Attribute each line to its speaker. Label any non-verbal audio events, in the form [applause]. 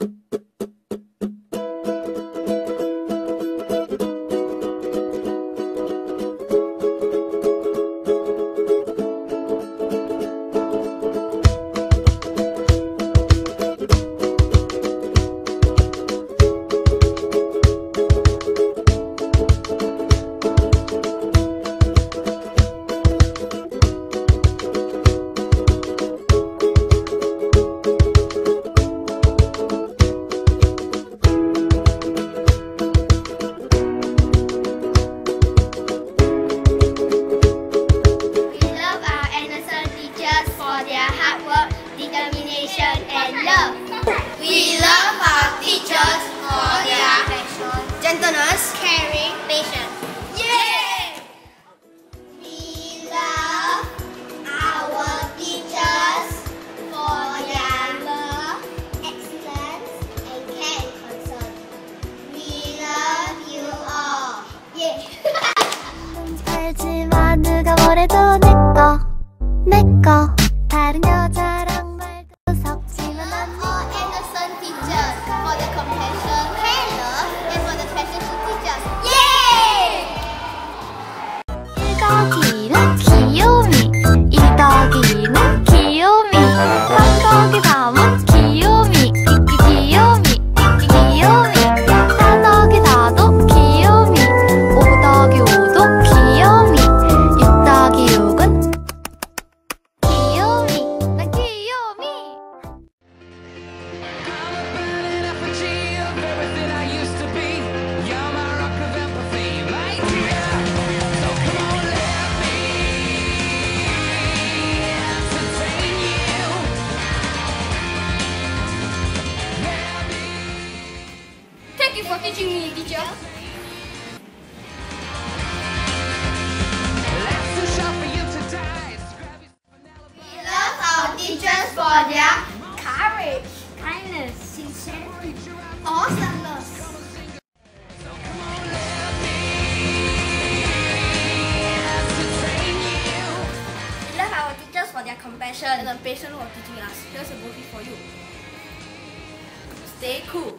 Speaker 1: We teachers for their passion, gentleness, caring, patience. Yay! We love our teachers for their love, excellence, and care and concern. We love you all. Yay! [laughs]
Speaker 2: 알지만 누가 뭐래도 내꺼 내꺼 다른 여자
Speaker 3: grab your
Speaker 1: We love our teachers for their courage, kindness, sincerity, awesomeness.
Speaker 3: you.
Speaker 1: We love our teachers for their compassion and the patience of teaching us. Here's a movie for you. Stay cool.